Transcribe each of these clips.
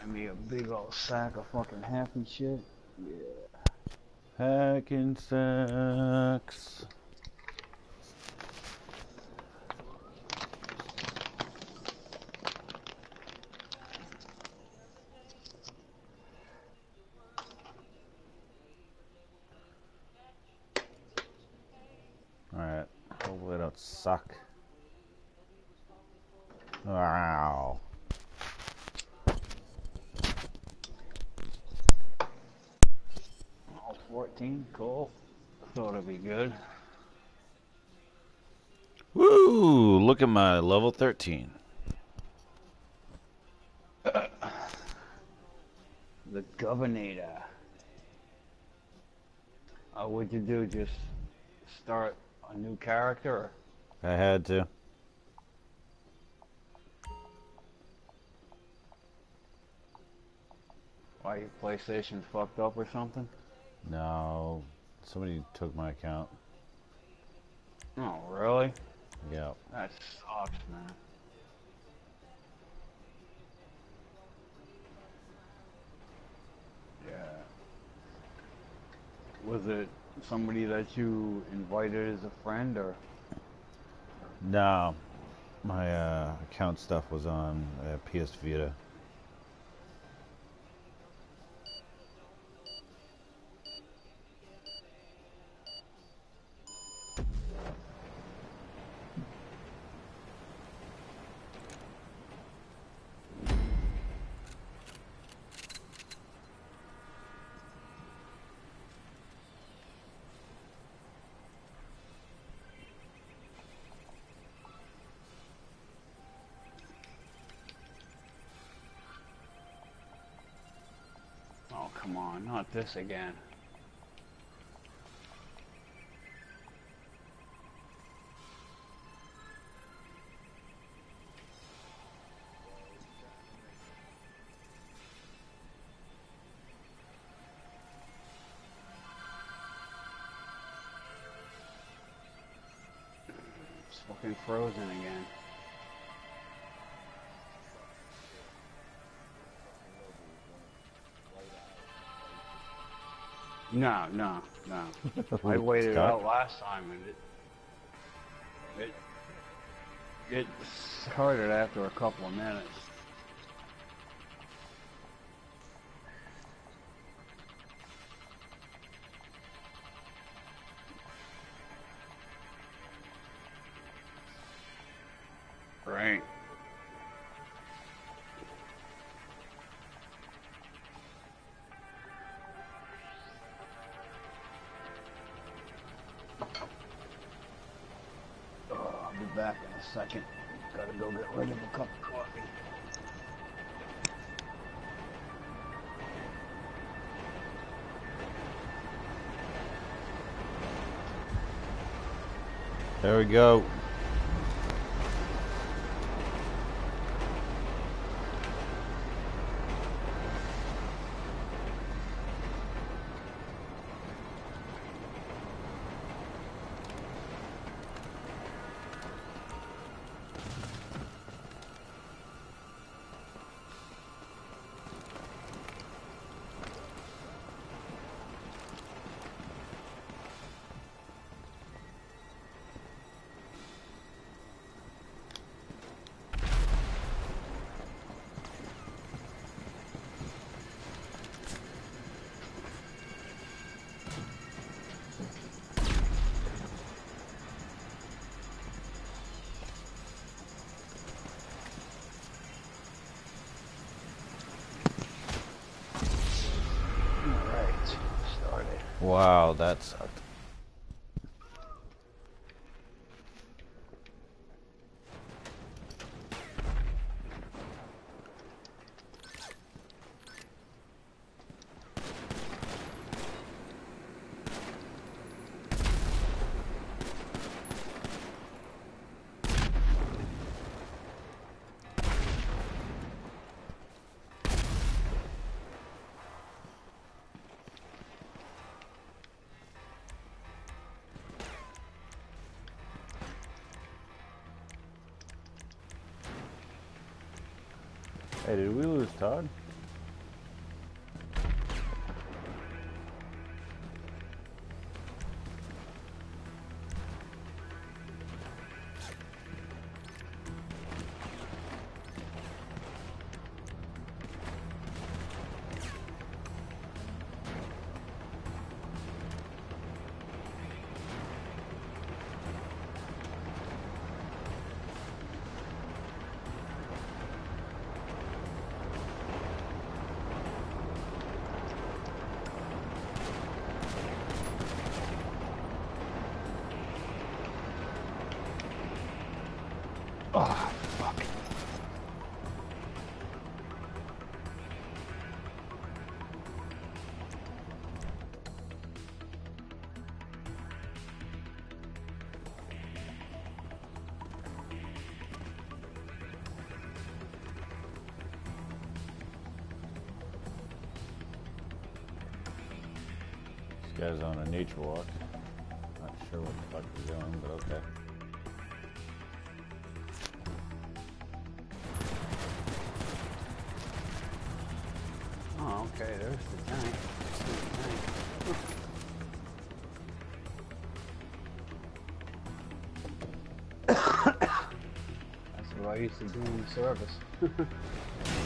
Find me a big old sack of fucking happy shit. Yeah. Hacking sacks. Alright, hopefully I don't suck. Wow. All 14, cool. Thought it'd be good. Woo! Look at my level 13. The Governor. Uh, what'd you do? Just start a new character? I had to. Why your PlayStation fucked up or something? No, somebody took my account. Oh, really? Yeah. That sucks, man. Yeah. Was it somebody that you invited as a friend or? No, my uh, account stuff was on uh, PS Vita. Oh, come on, not this again. It's fucking frozen again. No, no, no. I waited out last time and it it it started after a couple of minutes. Second. Gotta go get rid of a cup of coffee. There we go. Hey, did we lose Todd? Nature walk. Not sure what the fuck he's doing, but okay. Oh, okay, there's the tank. There's the tank. That's what I used to do in the service.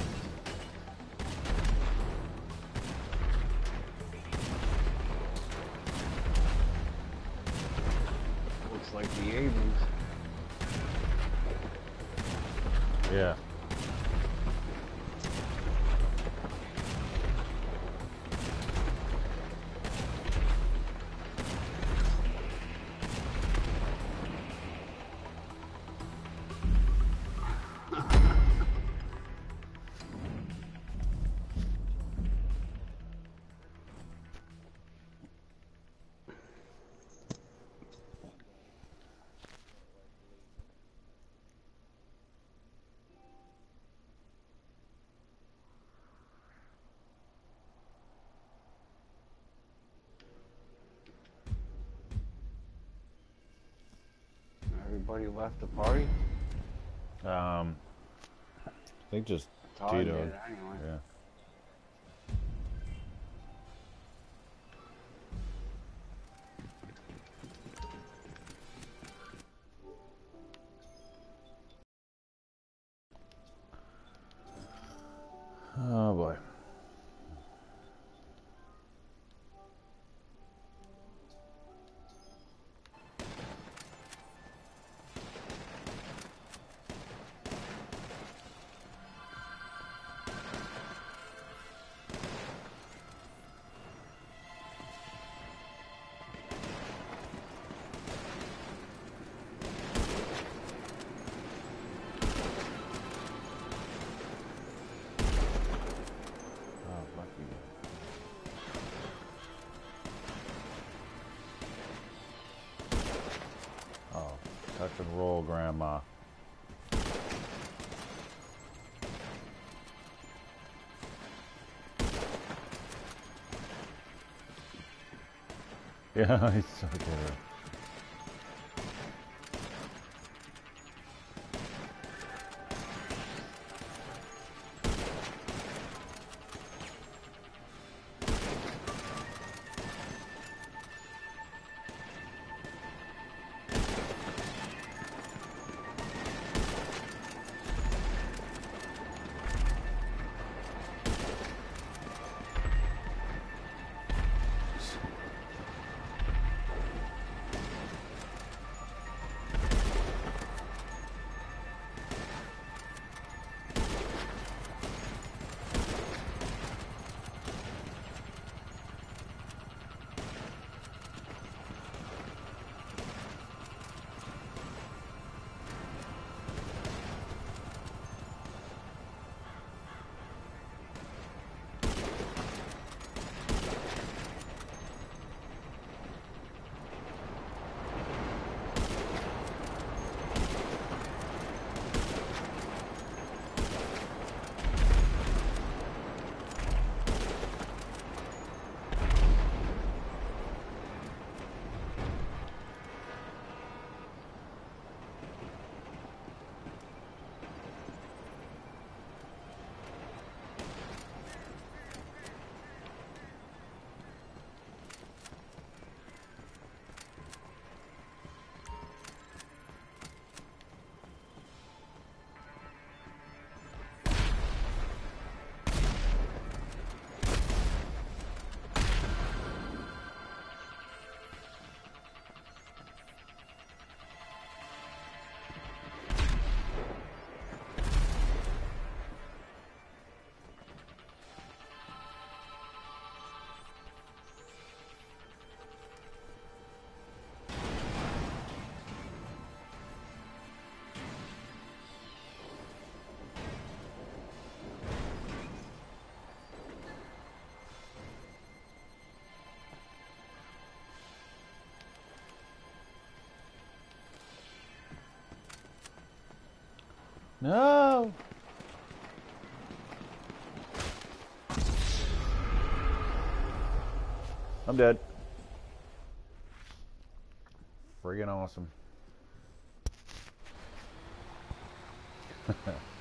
Everybody left the party? Um, I think just Todd Tito. did anyway. Yeah. Touch and roll, Grandma. Yeah, he's so good. No! I'm dead. Friggin' awesome.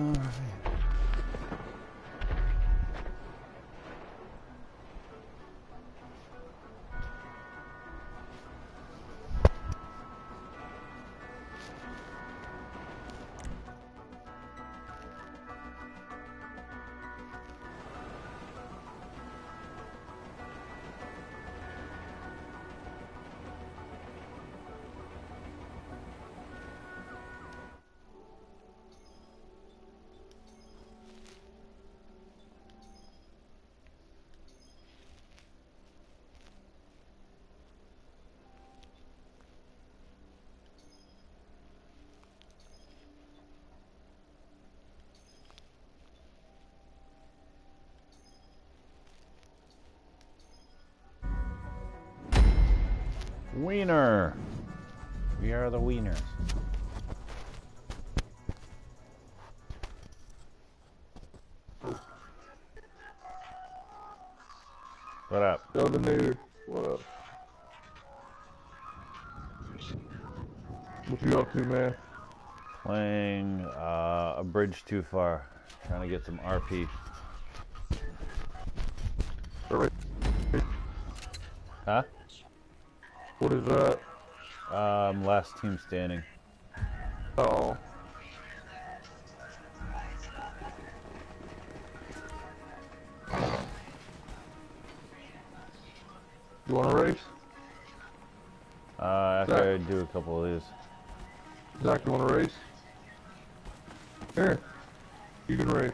Alright. Wiener. We are the wieners. What up? The nigga. What up? What you up to, man? Playing uh, a bridge too far. Trying to get some RP. Huh? What is that? Um, last team standing. Oh. You want to race? Uh, after I do a couple of these. Zach, you want to race? Here. You can race.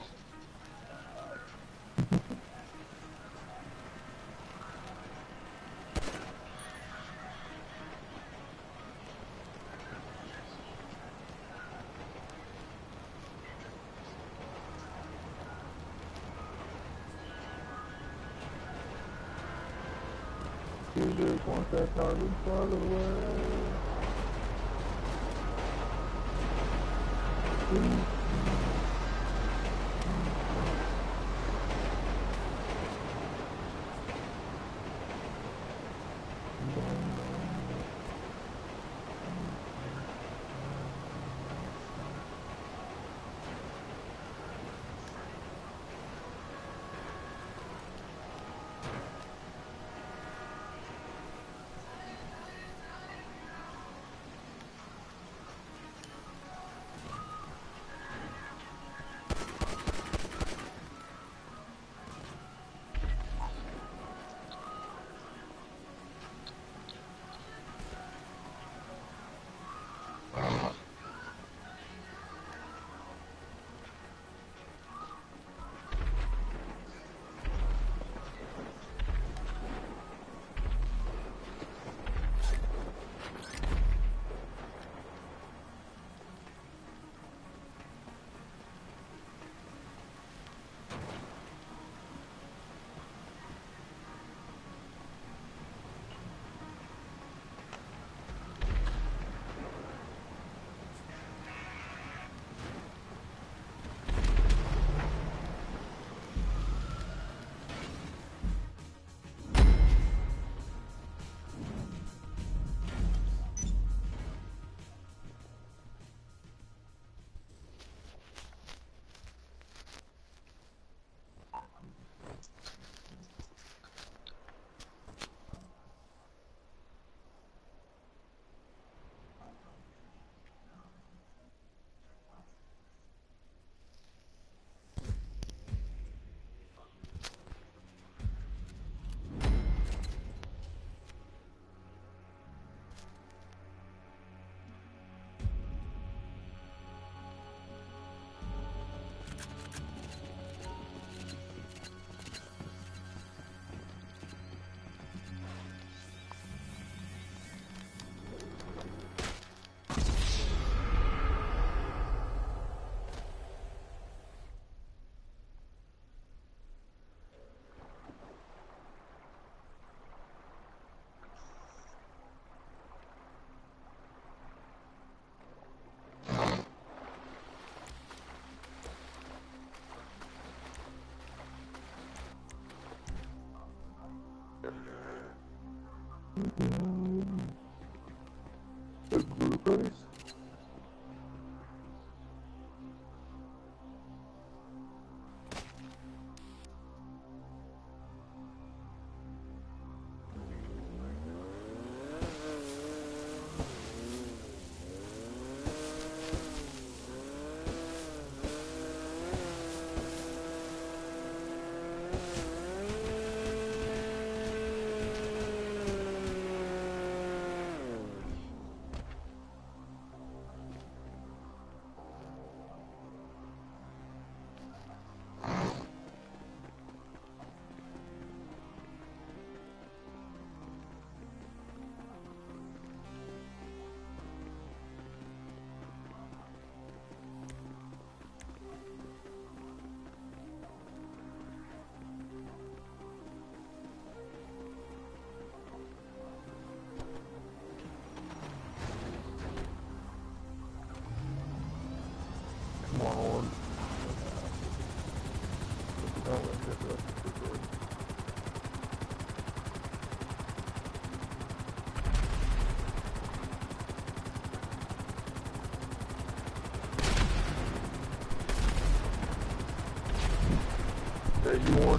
A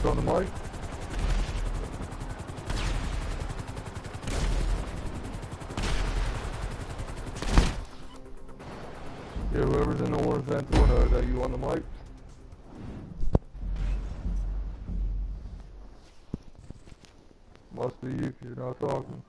on the mic? Yeah, whoever's in the orange Ventura, is that you on the mic? Must be you, 'cause you're not talking.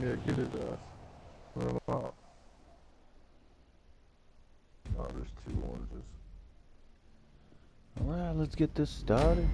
Yeah, get his ass. Put him out. Oh, there's two oranges. Alright, let's get this started.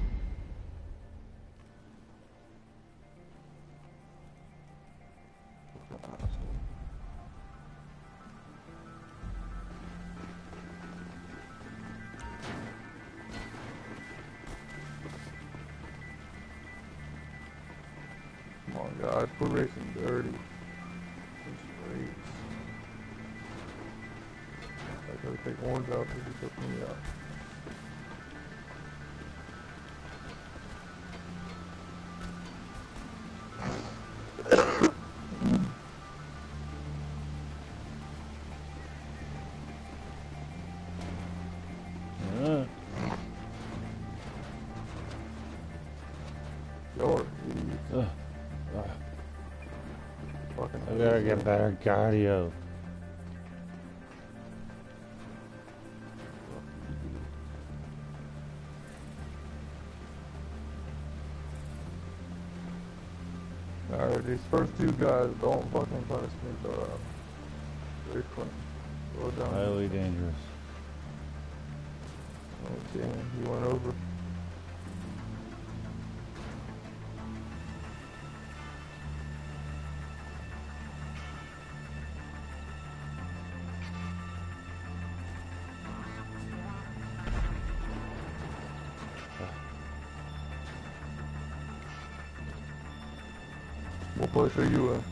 Oh Guys, quit racing dirty. Race. I gotta take orange out because he took me out. Gotta get better cardio. Alright, these first two guys don't fucking try me, sneak that uh, out. Very clean. Slow down. Highly dangerous. Oh damn, he went over. Are you in?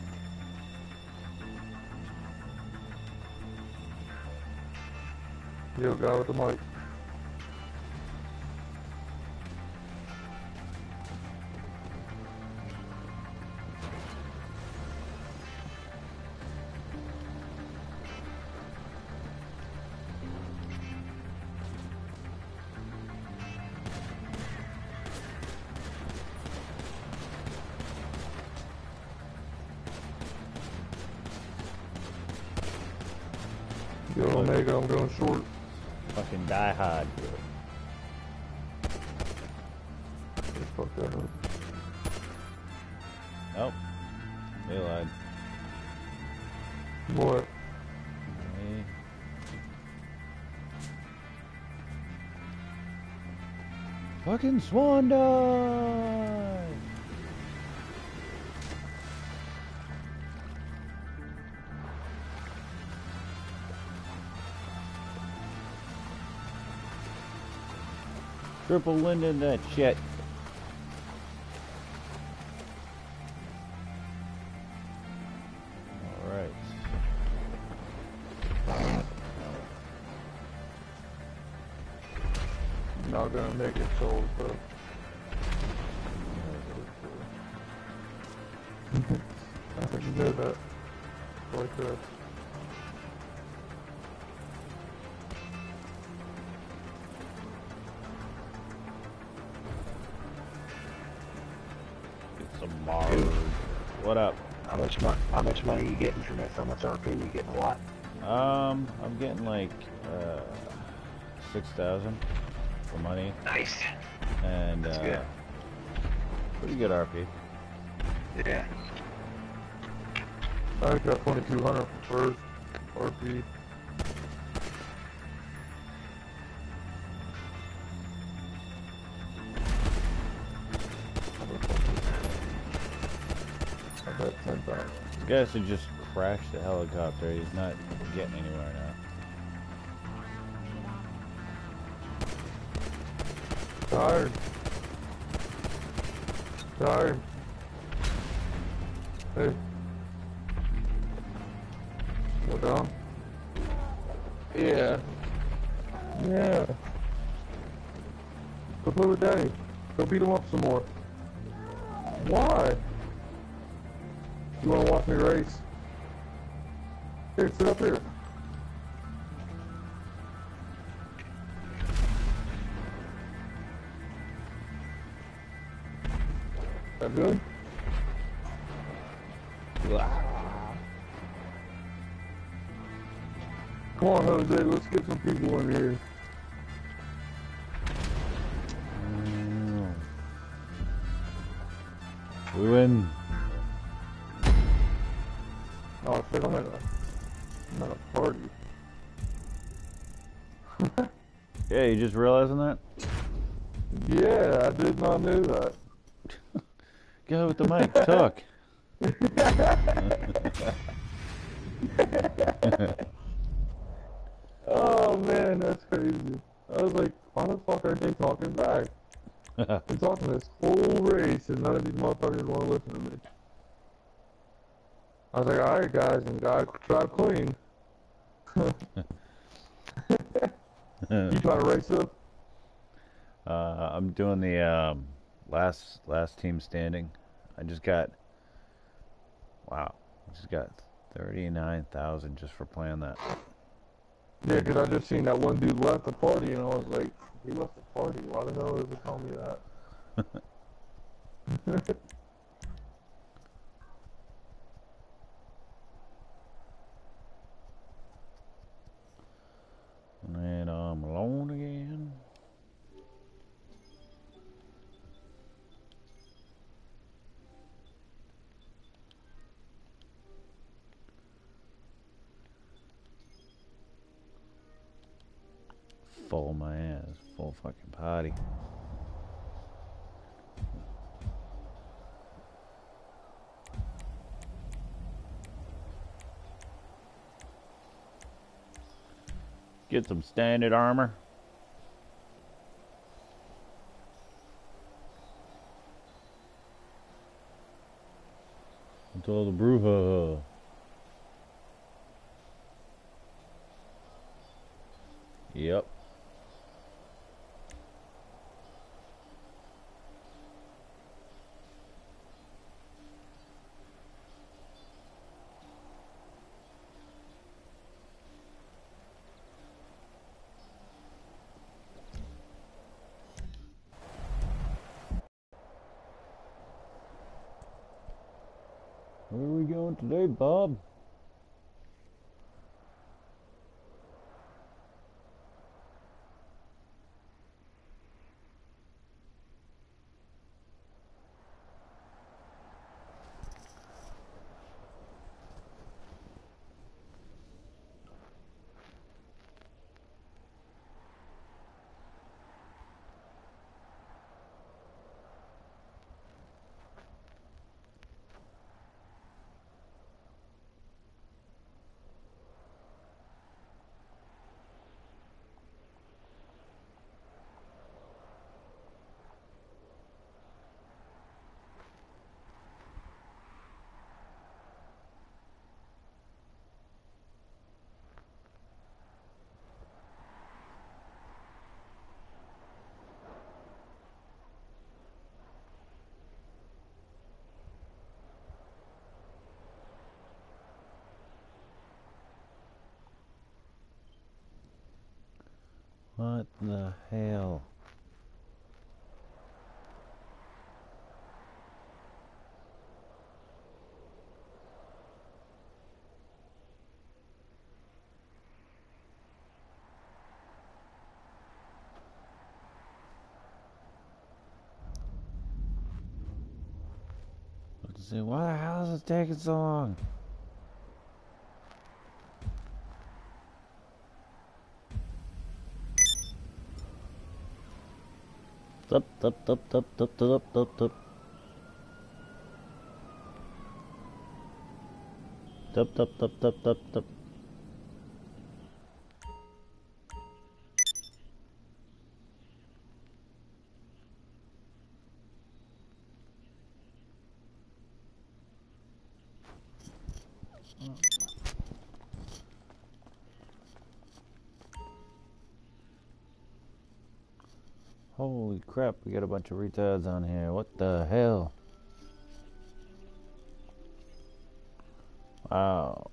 Yo, guy with the mic. I'm short. Fucking die hard. Fuck that up. Nope. They lied. What? Hey. Fucking swan dive! triple into that shit. Alright. Not gonna make it so Get some Mars. What up? How much money? How much money you getting from that? How much RP you getting? A lot. Um, I'm getting like uh, six thousand for money Nice. and That's uh, good. pretty good RP. Yeah. I got 2200 for first RP. Guy should just crash the helicopter. He's not getting anywhere now. Tired. Tired. Hey. Go down. Yeah. Yeah. Go play with Daddy. Go beat him up some more. Yeah, you just realizing that? Yeah, I did not know that. Go with the mic. Talk. Oh man, that's crazy. I was like, why the fuck aren't they talking back? Been talking this whole race and none of these motherfuckers want to listen to me. I was like, alright guys, and gotta drive clean. You trying to race up? Uh, I'm doing the um, last last team standing. I just got wow, I just got thirty nine thousand just for playing that. Yeah, because I just seen that one dude left the party and I was like, he left the party. Why the hell is he telling me that? And I'm alone again. Full my ass, full fucking party. Get some standard armor. Until the Bruja. Uh, yep. What the hell? Let's see, why the hell is it taking so long? Tup, tup, tup, tup, tup, tup, tup, tup. Tup, tup, tup, tup, tup, tup. Got a bunch of retards on here. What the hell? Wow.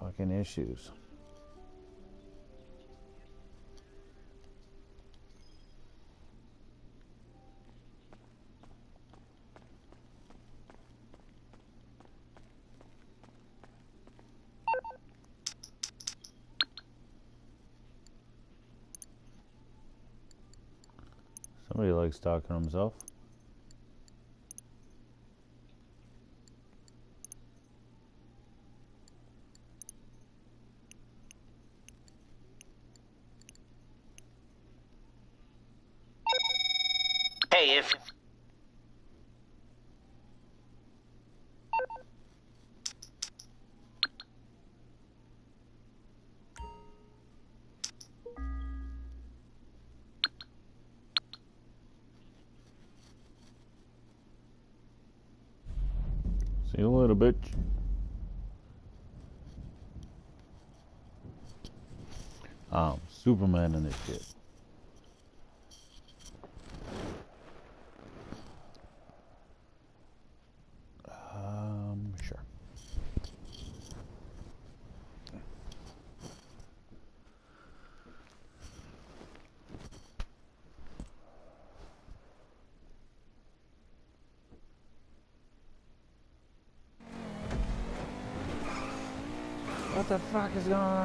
Fucking issues. Somebody likes talking to himself. Hey, if See you later, bitch. Um, Superman in this shit. Um, sure. What the fuck is going on?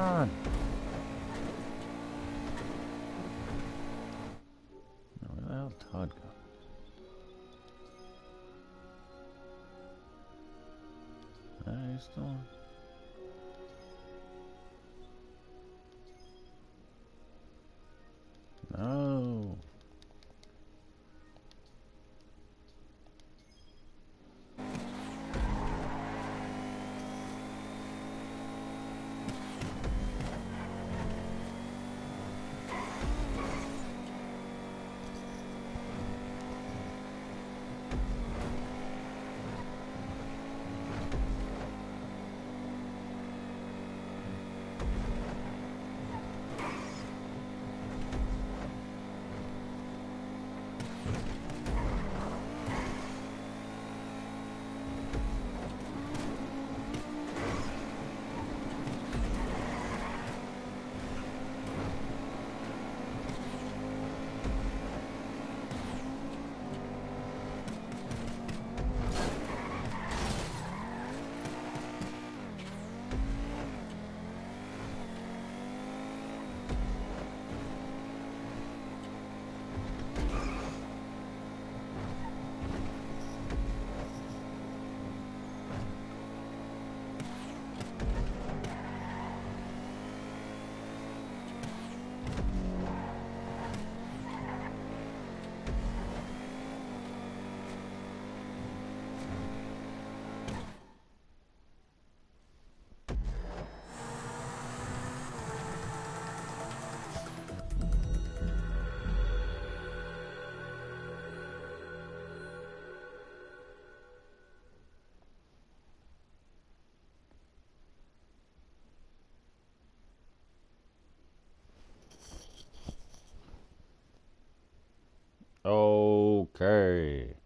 Okay.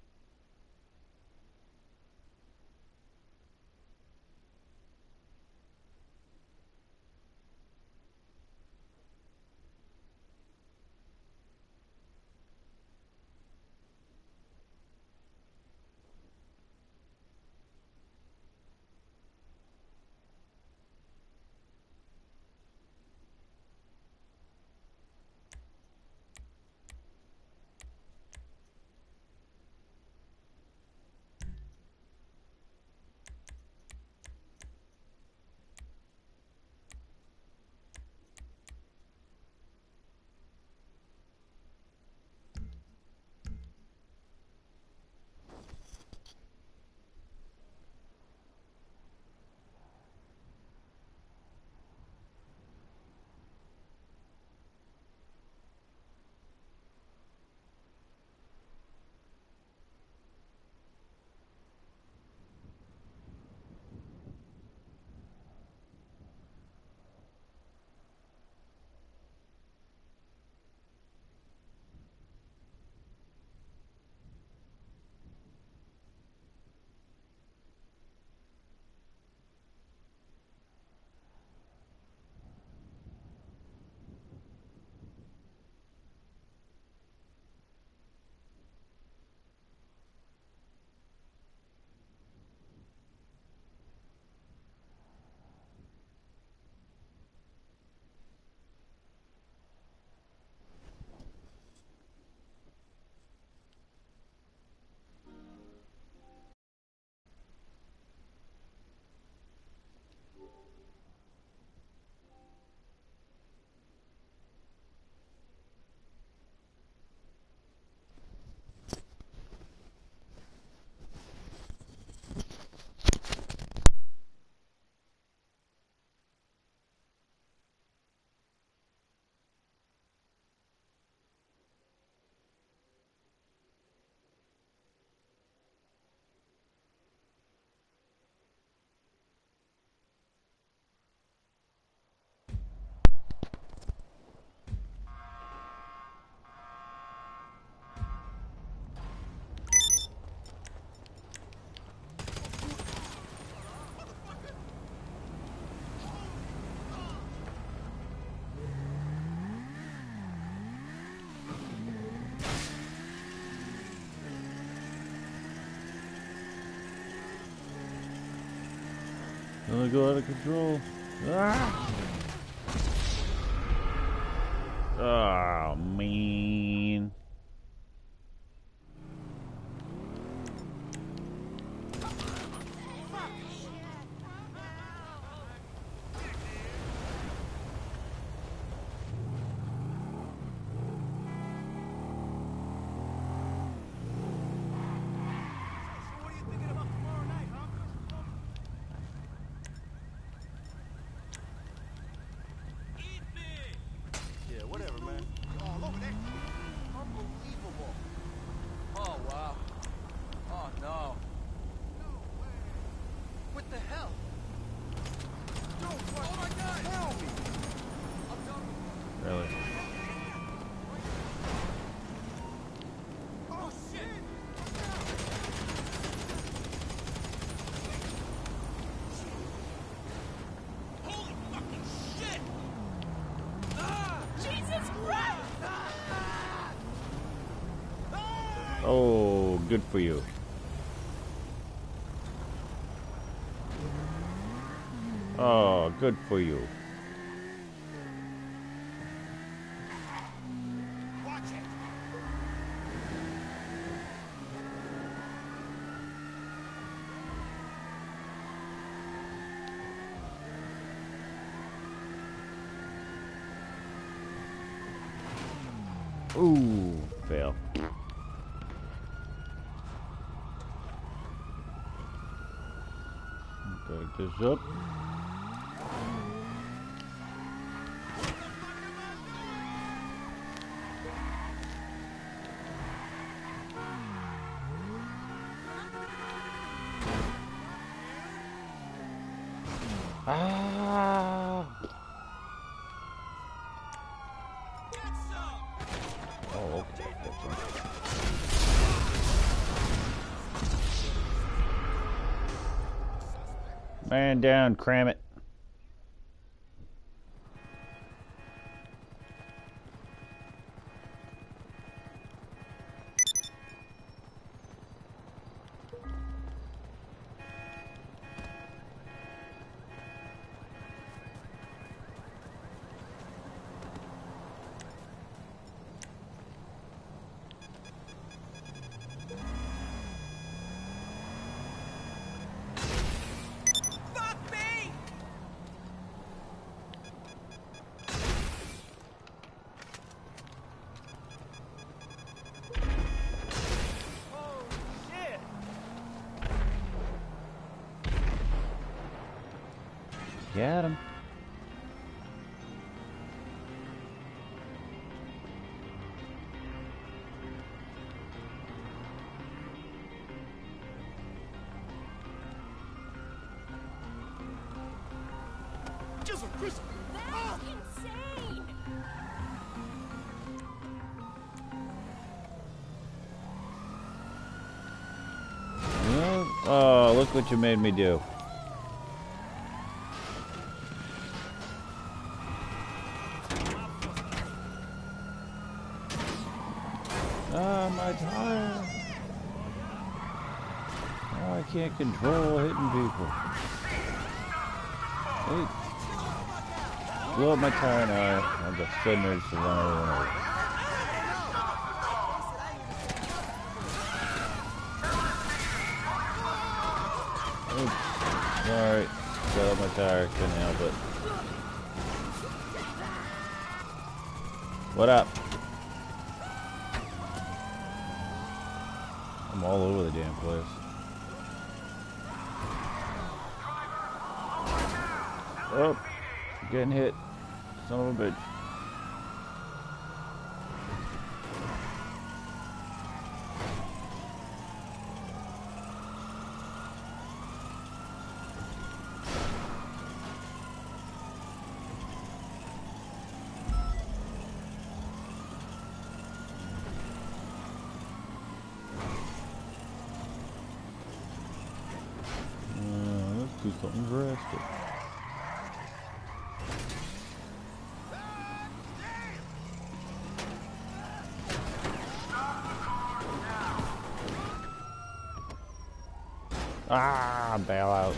Gonna go out of control. Ah! Oh, man. What are you thinking about tomorrow night, huh? Eat me! Yeah, whatever, man. Oh, look at that. Unbelievable. Oh, wow. Oh, no. No way. What the hell? Don't oh my God! Tell me! I'm done. Really? Oh, shit! Holy fucking shit! Ah! Jesus Christ! Oh, good for you. Oh, good for you. Back up. Ah! Man down, cram it. What you made me do. Ah, my tire. Oh, I can't control hitting people. Hey. Blow up my tire now. I'm just sitting there just Sorry. Got up my tire. Couldn't help it. What up? I'm all over the damn place. Oh, getting hit. Son of a bitch. Good. Ah, bail out.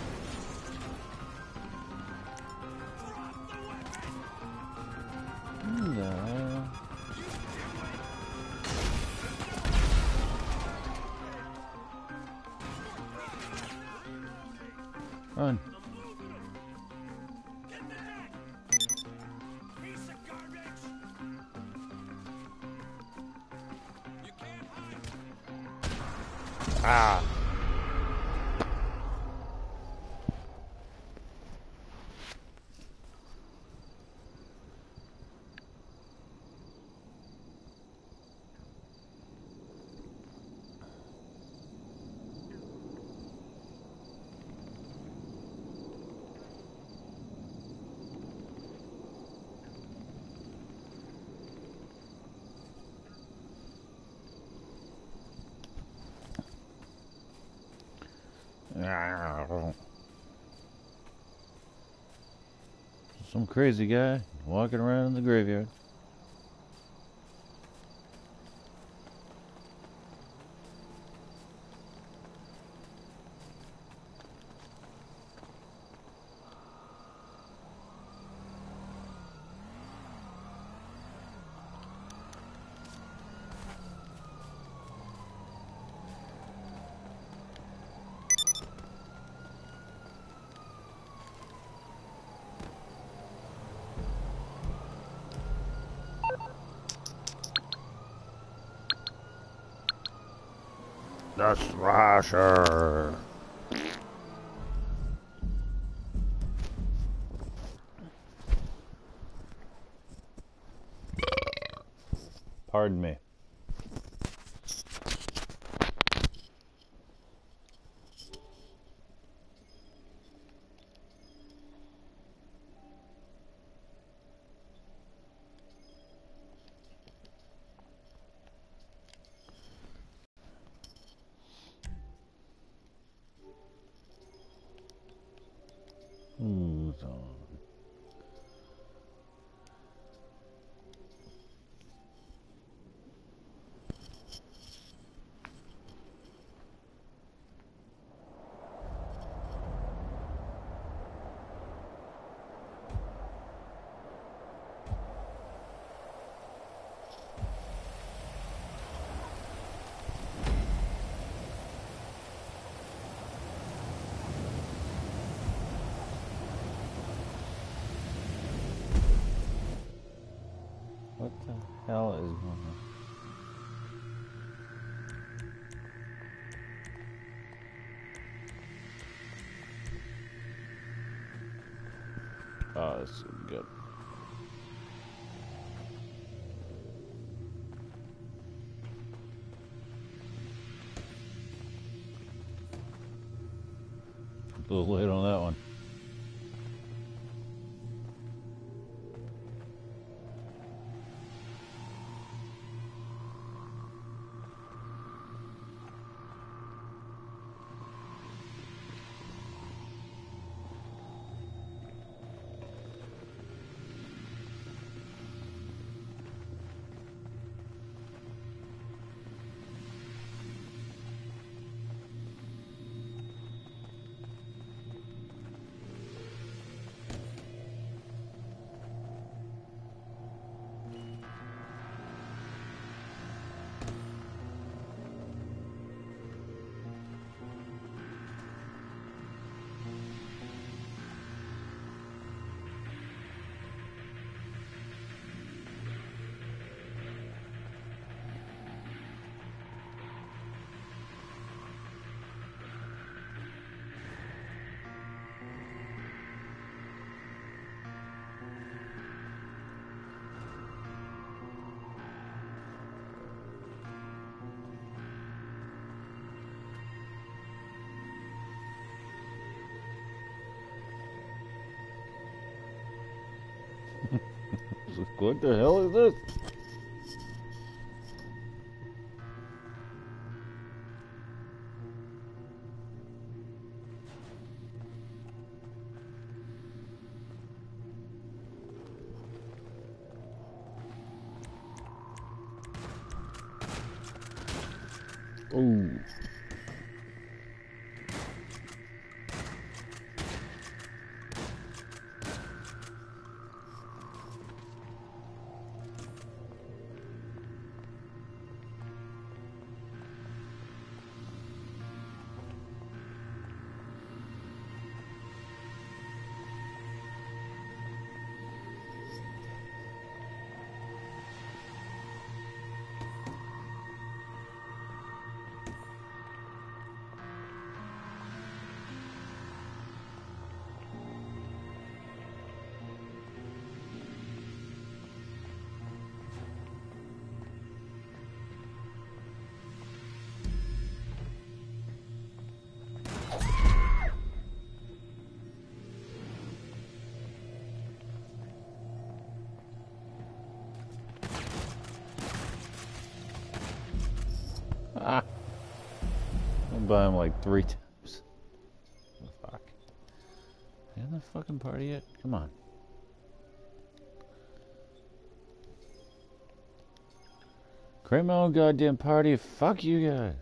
Run. Ah. Some crazy guy walking around in the graveyard. The Slasher. Pardon me. Is good. A little late on that one. What the hell is this? Buy him like three times. Oh, fuck. In the fucking party yet? Come on. Create my own goddamn party. Fuck you guys.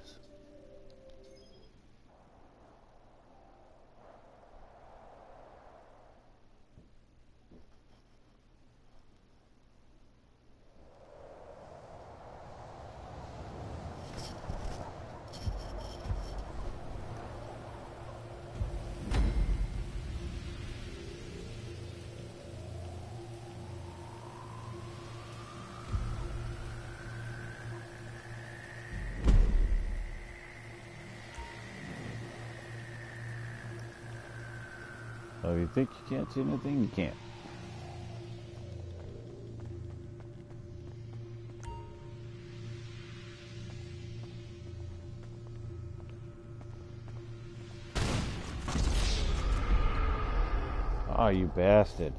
Oh, you think you can't see anything? You can't. Oh, you bastard.